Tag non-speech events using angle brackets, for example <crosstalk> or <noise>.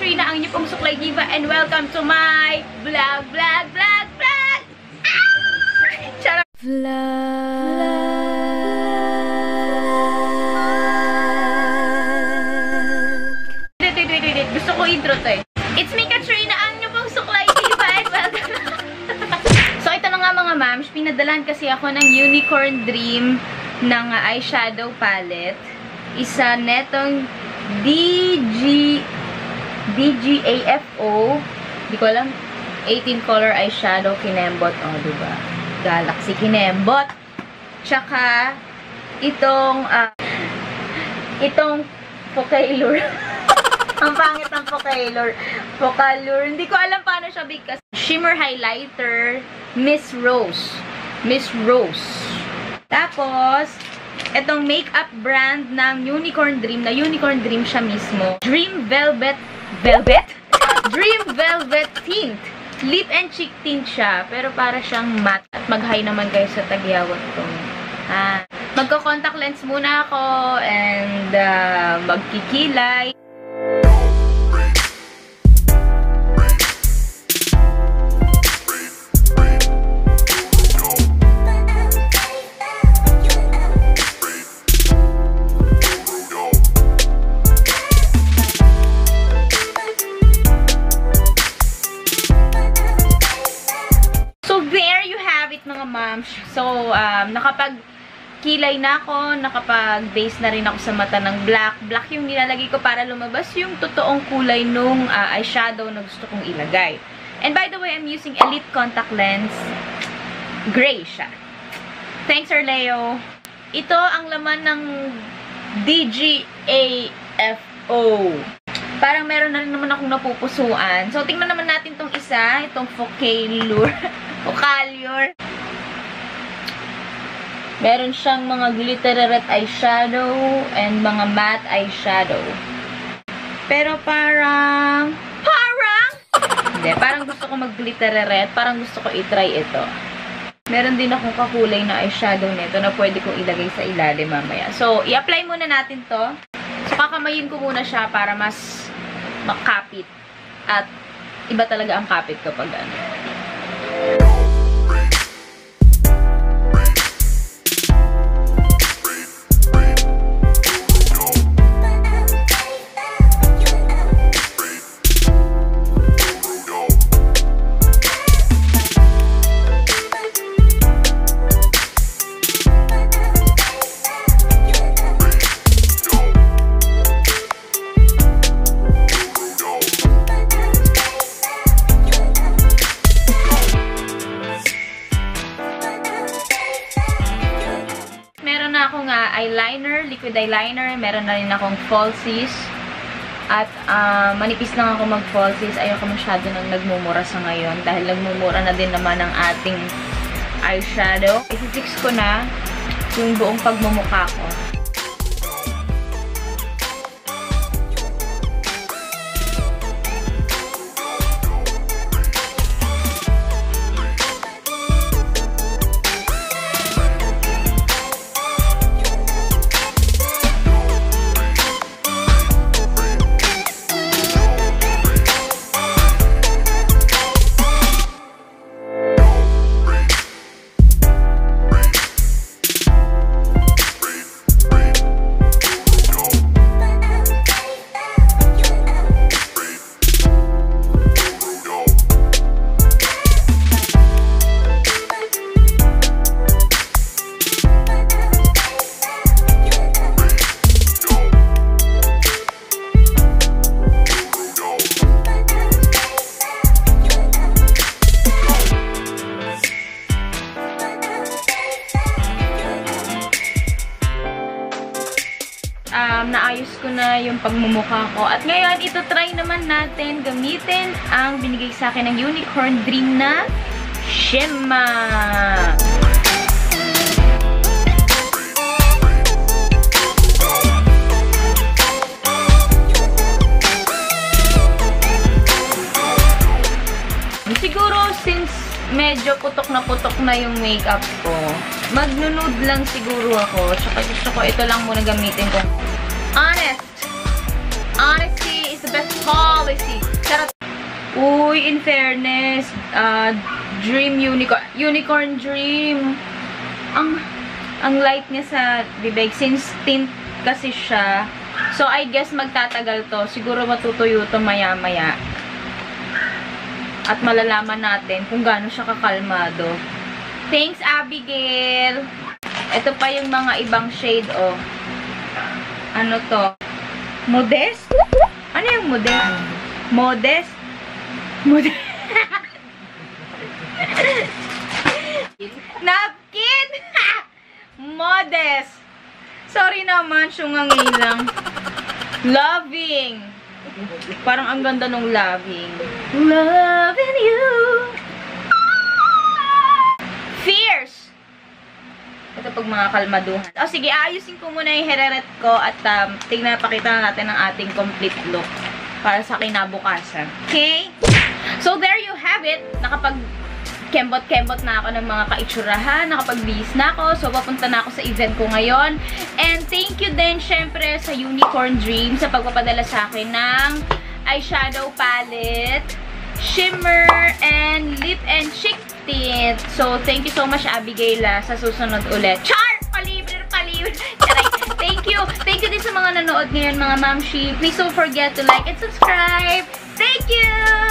Trina, ang inyong pong suklay diva, and welcome to my vlog, vlog, vlog, vlog! Ah! Charot! Wait, wait, wait, wait, wait. Gusto ko intro to eh. It's me, Katrina, ang inyong pong suklay diva, and welcome! <laughs> so, ito na nga mga ma'ams, pinadalan kasi ako ng Unicorn Dream ng eyeshadow palette. Isa netong DG DGAFO di ko alam. 18 color eyeshadow kinembot. Oh diba Galaxy kinembot. Tsaka itong uh, itong Focalure <laughs> ang pangit ng Focalure Focalure hindi ko alam paano siya bigkas shimmer highlighter Miss Rose. Miss Rose. Tapos itong makeup brand ng Unicorn Dream, na Unicorn Dream siya mismo. Dream Velvet, Velvet? Dream Velvet Tint. Lip and cheek tint siya, pero para siyang matte. At mag-high naman kayo sa tagyawat ko. Ah, Magko-contact lens muna ako and uh, magkikilay. Um, nakapag kilay na ako, nakapag-base na rin ako sa mata ng black. Black yung nilalagay ko para lumabas yung totoong kulay nung uh, eyeshadow na gusto kong ilagay. And by the way, I'm using Elite Contact Lens. Gray siya. Thanks, Sir Leo. Ito ang laman ng DGAFO. Parang meron na rin naman akong napupusuan. So, tingnan naman natin tong isa. Itong Focalure. <laughs> Focalure. Meron siyang mga glitterette eyeshadow and mga matte eyeshadow. Pero parang... Parang! Hindi, parang gusto ko mag-glitterette. Parang gusto ko i-try ito. Meron din akong kakulay na eyeshadow nito na pwede kong ilagay sa ilalim mamaya. So, i-apply muna natin to. So, kakamayin ko muna siya para mas makapit. At iba talaga ang kapit kapag ano. Eyeliner, liquid eyeliner. Meron na rin akong falsies. At uh, manipis lang ako mag-falsies. Ayoko masyado nang nagmumura sa ngayon. Dahil nagmumura na din naman ang ating eyeshadow. Isisix ko na yung buong pagmumukha ko. Naayos ko na yung pagmumukha ko. At ngayon, ito try naman natin gamitin ang binigay sa akin ng Unicorn Dream na Shimma. Siguro, since medyo putok na putok na yung makeup ko, magnunude lang siguro ako. Tsaka gusto ko ito lang muna gamitin ko. Honest! Honesty is the best policy! Charot. Uy, in fairness, uh, Dream Unicorn, Unicorn Dream. Ang, ang light niya sa bibig. Since tint kasi siya. So, I guess magtatagal to. Siguro matutuyo to maya-maya. At malalaman natin kung gaano siya kakalmado. Thanks, Abigail! Ito pa yung mga ibang shade, oh. Ano to? Modest? Ano yung modest? Modest? Modest? Napkin! <laughs> Modest! Sorry naman, syungangi lang. Loving! Parang ang ganda nung loving. Loving you! Ito pag. O sige, ayusin ko muna yung hereret ko at um, tingnan, pakita na natin ang ating complete look para sa kinabukasan. Okay? So there you have it. Nakapag kembot-kembot na ako ng mga kaitsurahan, nakapag-bihis na ako, so papunta na ako sa event ko ngayon. And thank you din, syempre, sa Unicorn Dream sa pagpapadala sa akin ng eyeshadow palette, shimmer, and lip and cheek tint. So, thank you so much, Abigail, ah, sa susunod ulit. Char! Palibre, palibre! Charay! Thank you! Thank you din sa mga nanood ngayon, mga mamshi. Please don't forget to like and subscribe. Thank you!